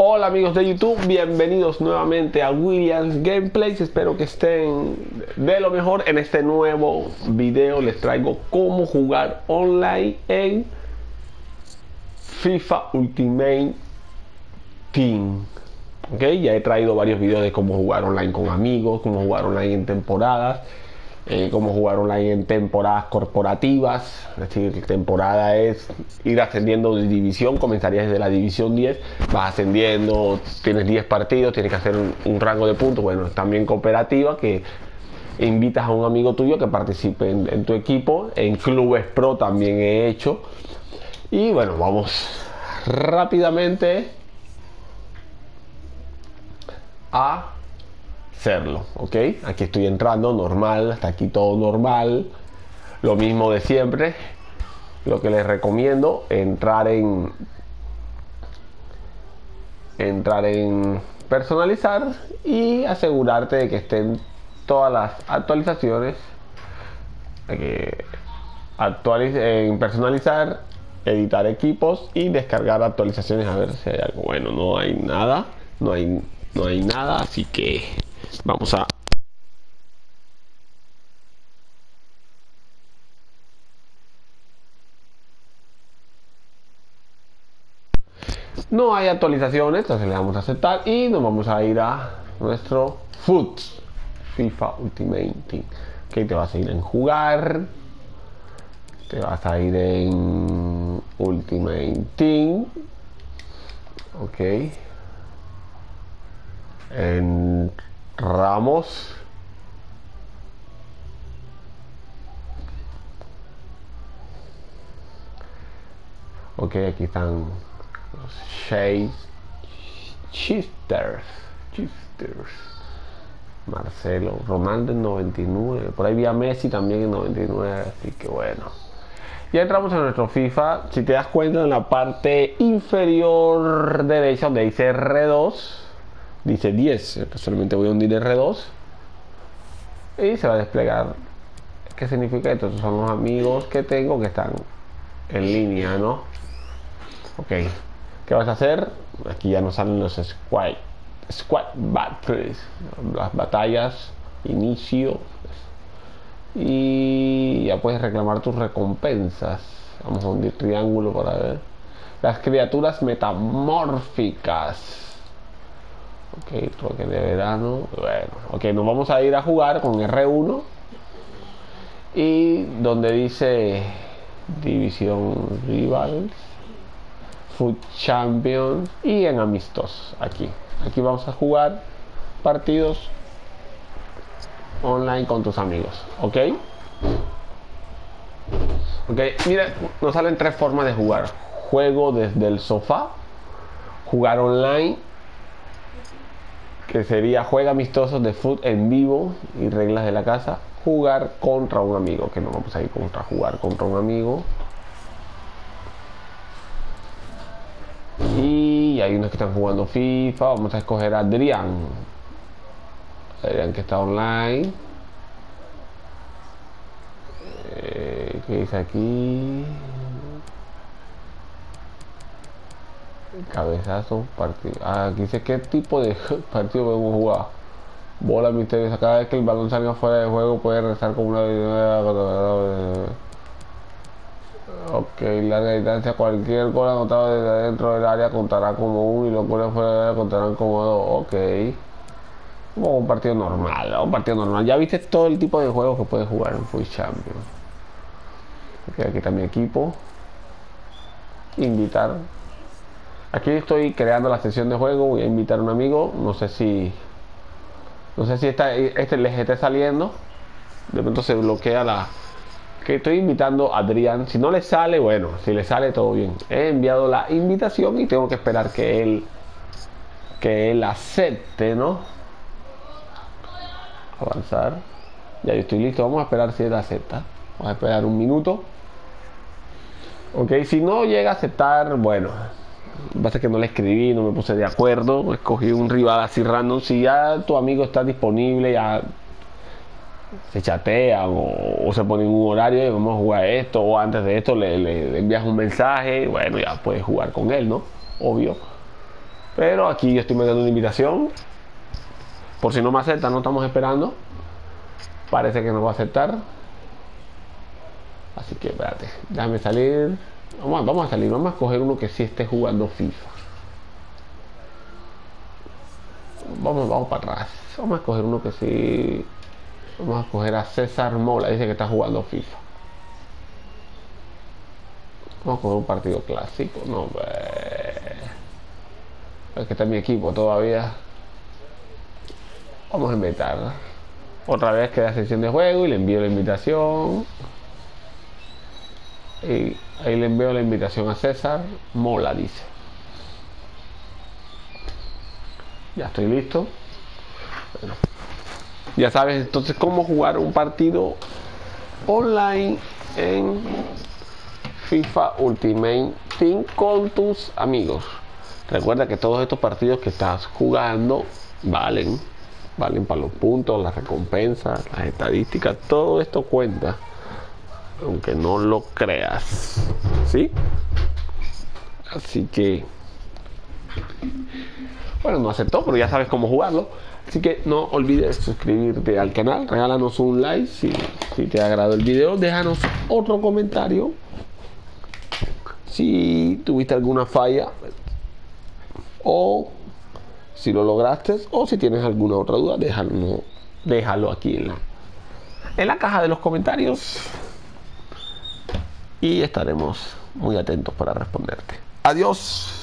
Hola amigos de YouTube, bienvenidos nuevamente a Williams Gameplays. Espero que estén de lo mejor. En este nuevo video les traigo cómo jugar online en FIFA Ultimate Team. Ok, ya he traído varios videos de cómo jugar online con amigos, cómo jugar online en temporadas eh, cómo jugar online en temporadas corporativas. Es decir, temporada es ir ascendiendo de división, comenzarías desde la división 10, vas ascendiendo, tienes 10 partidos, tienes que hacer un, rango de puntos. Bueno, también cooperativa que invitas a un amigo tuyo que participe en, en tu equipo. En clubes pro también he hecho. Y bueno, vamos rápidamente a hacerlo, ¿ok? Aquí estoy entrando normal, hasta aquí todo normal, lo mismo de siempre. Lo que les recomiendo, entrar en entrar en personalizar y asegurarte de que estén todas las actualizaciones que en personalizar editar equipos y descargar actualizaciones a ver si hay algo bueno no hay nada no hay no hay nada así que Vamos a... No hay actualizaciones, entonces le damos a aceptar y nos vamos a ir a nuestro Foot FIFA Ultimate Team. Ok, te vas a ir en jugar. Te vas a ir en Ultimate Team. Ok. En Ramos. Ok, aquí están los Shades. Chisters. Marcelo. Ronaldo en 99. Por ahí vi Messi también en 99. Así que bueno. Ya entramos en nuestro FIFA. Si te das cuenta en la parte inferior derecha donde dice R2 dice 10, solamente voy a hundir R2 y se va a desplegar. ¿Qué significa esto? Estos son los amigos que tengo que están en línea, ¿no? Ok, ¿qué vas a hacer? Aquí ya nos salen los squad, squad battles, las batallas, inicio y ya puedes reclamar tus recompensas. Vamos a hundir triángulo para ver. Las criaturas metamórficas Ok, toque de verano. Bueno, ok, nos vamos a ir a jugar con R1. Y donde dice División Rivals, Food Champions y en amistos. Aquí. Aquí vamos a jugar partidos online con tus amigos. ¿Ok? Ok, mira, nos salen tres formas de jugar. Juego desde el sofá, jugar online que sería juega amistosos de foot en vivo y reglas de la casa, jugar contra un amigo, que no vamos a ir contra jugar contra un amigo. Y hay unos que están jugando FIFA, vamos a escoger a Adrián. Adrián que está online. Eh, ¿Qué dice aquí? Cabezazo, partido. Ah, aquí dice qué tipo de partido podemos jugar. Bola misteriosa. Cada vez que el balón salga fuera de juego puede rezar como una. Ok, larga distancia. Cualquier gol anotado desde dentro del área contará como uno y los goles fuera del área contarán como dos. Ok. Como un partido normal, un partido normal. Ya viste todo el tipo de juegos que puedes jugar en Full Champions. Aquí está mi equipo. Invitar Aquí estoy creando la sesión de juego, voy a invitar a un amigo, no sé si no sé si está, este les esté saliendo. De pronto se bloquea la que estoy invitando a Adrián. Si no le sale, bueno, si le sale todo bien. He enviado la invitación y tengo que esperar que él que él acepte, ¿no? Avanzar. Ya yo estoy listo. Vamos a esperar si él acepta. Vamos a esperar un minuto. Ok, si no llega a aceptar, bueno, Pasa que no le escribí, no me puse de acuerdo, escogí un rival así random. Si ya tu amigo está disponible, ya se chatea o, se pone un horario y vamos a jugar esto, o antes de esto le, envías un mensaje, bueno, ya puedes jugar con él, ¿no? Obvio. Pero aquí yo estoy mandando una invitación. Por si no me acepta, no estamos esperando. Parece que no va a aceptar. Así que espérate, déjame salir. Vamos, vamos a salir, vamos a coger uno que sí esté jugando FIFA. Vamos, vamos para atrás. Vamos a coger uno que sí. Vamos a coger a César Mola, dice que está jugando FIFA. Vamos a coger un partido clásico. No, es que está mi equipo todavía. Vamos a invitar. Otra vez queda sesión de juego y le envío la invitación. Y ahí le envío la invitación a César. Mola, dice. Ya estoy listo. ya sabes entonces cómo jugar un partido online en FIFA Ultimate Team con tus amigos. Recuerda que todos estos partidos que estás jugando valen, valen para los puntos, las recompensas, las estadísticas, todo esto cuenta, aunque no lo creas, ¿sí? Así que, bueno, no aceptó, pero ya sabes cómo jugarlo. Así que no olvides suscribirte al canal, regálanos un like si, si te agradó el video, déjanos otro comentario si tuviste alguna falla o si lo lograste o si tienes alguna otra duda, déjalo, déjalo aquí en la, en la caja de los comentarios y estaremos muy atentos para responderte. Adiós.